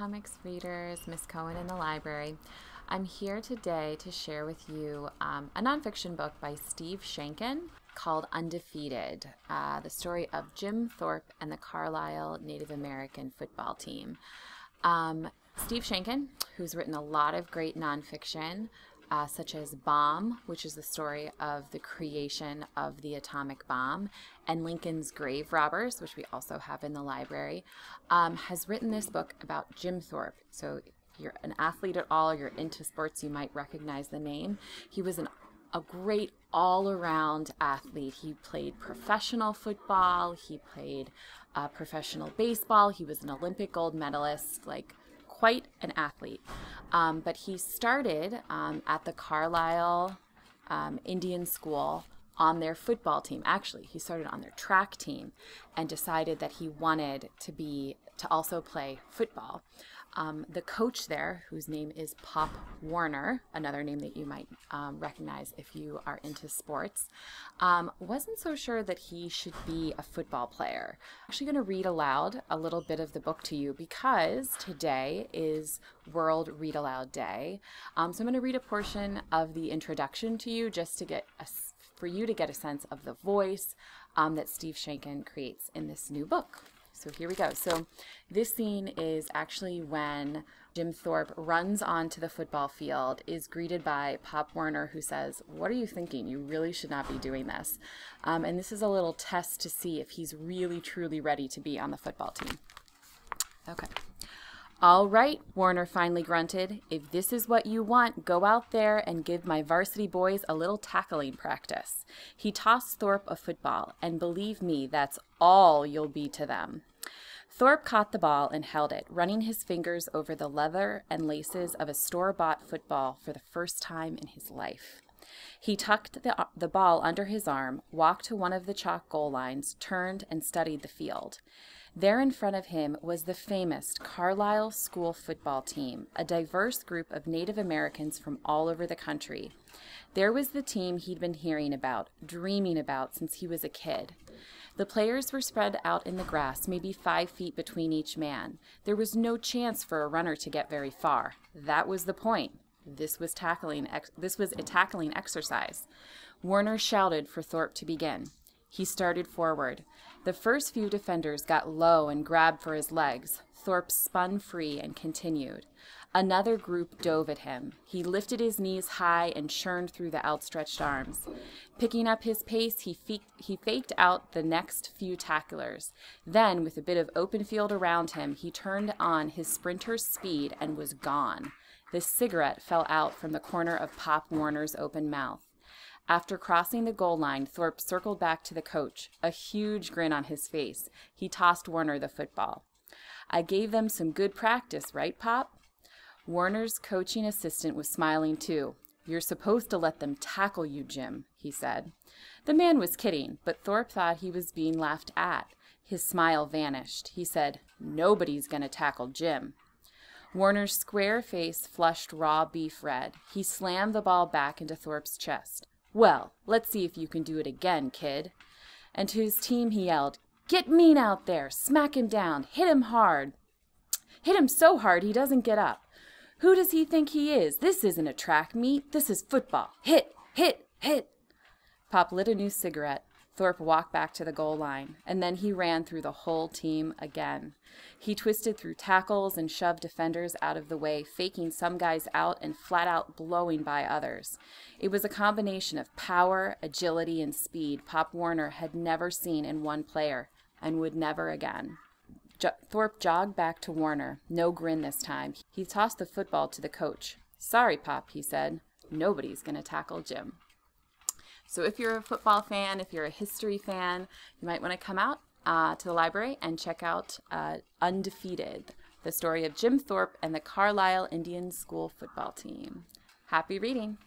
Comics readers, Miss Cohen in the library. I'm here today to share with you um, a nonfiction book by Steve Sheinkin called Undefeated, uh, the story of Jim Thorpe and the Carlisle Native American football team. Um, Steve Sheinkin, who's written a lot of great nonfiction, uh, such as Bomb, which is the story of the creation of the atomic bomb, and Lincoln's Grave Robbers, which we also have in the library, um, has written this book about Jim Thorpe. So if you're an athlete at all, you're into sports, you might recognize the name. He was an a great all around athlete. He played professional football, he played uh, professional baseball, he was an Olympic gold medalist, like quite an athlete. Um, but he started um, at the Carlisle um, Indian School on their football team. Actually, he started on their track team and decided that he wanted to be to also play football. Um, the coach there, whose name is Pop Warner, another name that you might um, recognize if you are into sports, um, wasn't so sure that he should be a football player. I'm actually going to read aloud a little bit of the book to you because today is World Read Aloud Day. Um, so I'm going to read a portion of the introduction to you just to get a, for you to get a sense of the voice um, that Steve Sheinkin creates in this new book. So here we go. So this scene is actually when Jim Thorpe runs onto the football field, is greeted by Pop Warner, who says, What are you thinking? You really should not be doing this. Um, and this is a little test to see if he's really, truly ready to be on the football team. Okay. All right, Warner finally grunted. If this is what you want, go out there and give my varsity boys a little tackling practice. He tossed Thorpe a football, and believe me, that's all you'll be to them. Thorpe caught the ball and held it, running his fingers over the leather and laces of a store bought football for the first time in his life. He tucked the, the ball under his arm, walked to one of the chalk goal lines, turned, and studied the field. There in front of him was the famous Carlisle School football team, a diverse group of Native Americans from all over the country. There was the team he'd been hearing about, dreaming about since he was a kid. The players were spread out in the grass, maybe five feet between each man. There was no chance for a runner to get very far. That was the point. This was tackling. this was a tackling exercise. Warner shouted for Thorpe to begin. He started forward. The first few defenders got low and grabbed for his legs. Thorpe spun free and continued. Another group dove at him. He lifted his knees high and churned through the outstretched arms. Picking up his pace, he, he faked out the next few tacklers. Then, with a bit of open field around him, he turned on his sprinter's speed and was gone. The cigarette fell out from the corner of Pop Warner's open mouth. After crossing the goal line, Thorpe circled back to the coach, a huge grin on his face. He tossed Warner the football. I gave them some good practice, right, Pop? Warner's coaching assistant was smiling too. You're supposed to let them tackle you, Jim, he said. The man was kidding, but Thorpe thought he was being laughed at. His smile vanished. He said, Nobody's going to tackle Jim. Warner's square face flushed raw beef red. He slammed the ball back into Thorpe's chest. Well, let's see if you can do it again, kid. And to his team he yelled, Get mean out there, smack him down, hit him hard. Hit him so hard he doesn't get up. Who does he think he is? This isn't a track meet, this is football. Hit, hit, hit. Pop lit a new cigarette. Thorpe walked back to the goal line, and then he ran through the whole team again. He twisted through tackles and shoved defenders out of the way, faking some guys out and flat out blowing by others. It was a combination of power, agility, and speed Pop Warner had never seen in one player and would never again. Thorpe jogged back to Warner, no grin this time. He tossed the football to the coach. Sorry, Pop, he said. Nobody's going to tackle Jim. So if you're a football fan, if you're a history fan, you might want to come out uh, to the library and check out uh, Undefeated, the story of Jim Thorpe and the Carlisle Indian School football team. Happy reading!